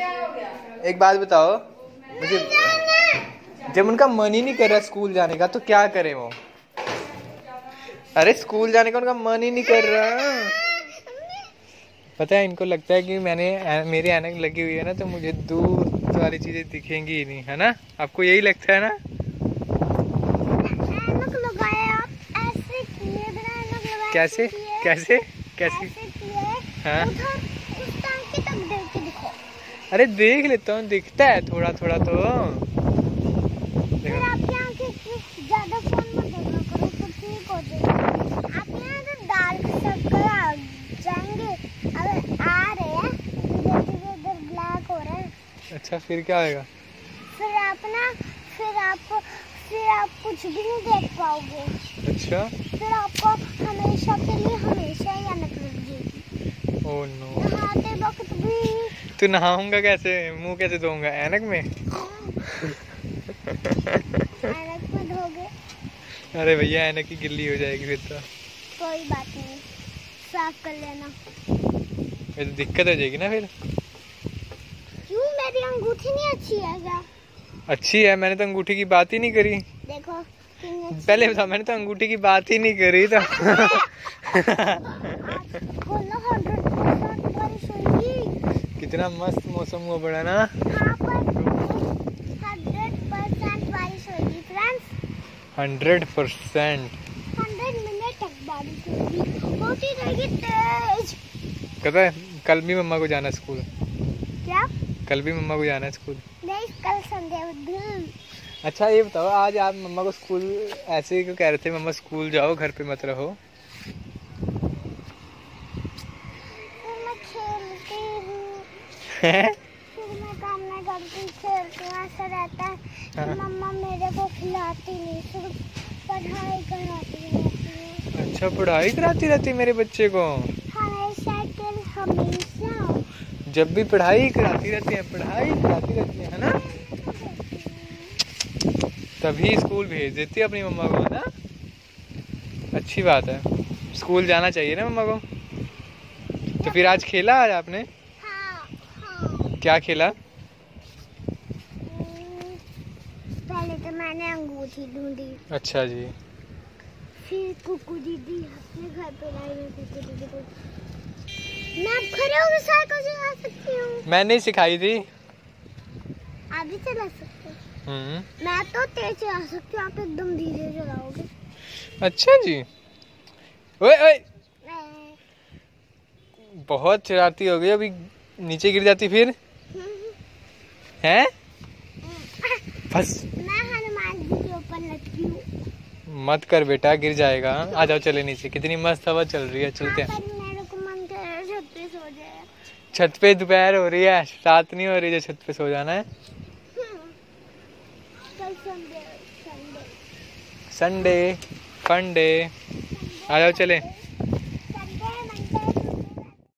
एक बात बताओ। मुझे जब उनका मन ही नहीं कर रहा स्कूल जाने का तो क्या करें वो? अरे स्कूल जाने का उनका मन ही नहीं कर रहा। पता है इनको लगता है कि मैंने मेरी ऐनक लगी हुई है ना तो मुझे दूर वाली चीज़ें दिखेंगी ही नहीं है ना? आपको यही लगता है ना? कैसे? कैसे? कैसे? हाँ? अरे देख लेता हूँ दिखता है थोड़ा थोड़ा तो। ज़्यादा फ़ोन मत देखना करो तो ठीक हो जाएगा। आप यहाँ तो डार्क सर्कल आ जाएँगे। अब आ रहे हैं धीरे धीरे इधर ब्लैक हो रहे हैं। अच्छा फिर क्या होएगा? फिर आप ना फिर आप फिर आप कुछ भी नहीं देख पाओगे। अच्छा। फिर आपको हमेशा के लिए हमेशा ही ऐनक लग जाएगी ओह नो नहाते वक्त भी तू नहाऊँगा कैसे? मुँह कैसे धोऊँगा? ऐनक में? अरे भैया ऐनक की गिल्ली हो जाएगी फिर तो। कोई बात नहीं। साफ़ कर लेना। फिर तो दिक्कत हो जाएगी ना फिर? क्यों? मेरी अंगूठी नहीं अच्छी है क्या? अच्छी है? मैंने तो अंगूठी की बात ही नहीं करी। देखो पहले बता मैंने तो अंगूठी की बात ही नहीं करी तो। खोलो हंड्रेड परसेंट बारिश होगी कितना मस्त मौसम हुआ पड़ा ना। हंड्रेड परसेंट बारिश होगी हंड्रेड परसेंट हंड्रेड मिनट होगी। होती रहेगी तेज। पता है कल भी मम्मा को जाना स्कूल। क्या? कल भी मम्मा को जाना है स्कूल। नहीं कल संडे अच्छा ये बताओ आज आप मम्मा को स्कूल ऐसे ही क्यों कह रहे थे मम्मा स्कूल जाओ घर पे मत रहो? मैं खेलती हूँ। हैं? फिर मैं काम नहीं करती खेलती हूँ ऐसा रहता है हाँ। मम्मा मेरे को खिलाती नहीं सिर्फ़ पढ़ाई कराती रहती है। अच्छा पढ़ाई कराती रहती है मेरे बच्चे को? हमेशा। जब भी पढ़ाई कराती रहती है पढ़ाई कराती रहती है ना? तभी स्कूल भेज देती है अपनी मम्मा को ना? अच्छी बात है। स्कूल जाना चाहिए ना मम्मा को? तो फिर आज खेला आज आपने? हाँ हाँ क्या खेला? पहले तो मैंने अंगूठी ढूंढी। अच्छा जी। फिर कुकू दीदी अपने घर पे लाई मैं कुकू दीदी को। मैं खड़े होकर साइकिल चला सकती हूँ। मैंने सिखाई थी। आप भी चला सकते हो। हम्म। मैं तो तेज चला सकती हूँ आप एकदम धीरे चलाओगे। अच्छा जी। ओए ओए। बहुत शरारती हो गई अभी। नीचे गिर जाती फिर? हैं? बस। मैं हनुमान जी के ऊपर लटकी हूँ। मत कर बेटा गिर जाएगा। आ जाओ चले नीचे। कितनी मस्त हवा चल रही है चलते हैं। छत पे दोपहर हो रही है रात नहीं हो रही जो छत पे सो जाना है। Sunday Sunday. संडे फंडे आ जाओ चले।